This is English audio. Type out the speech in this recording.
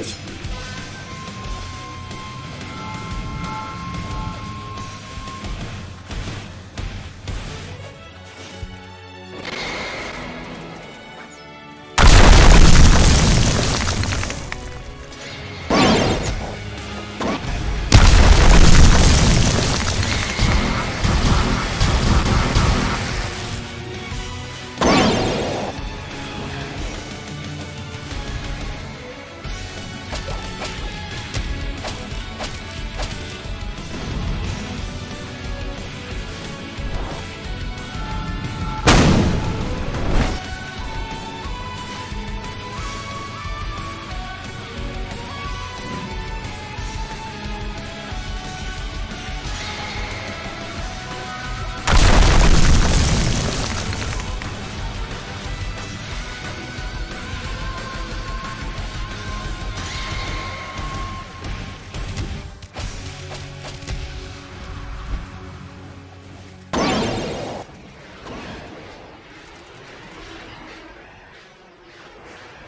It's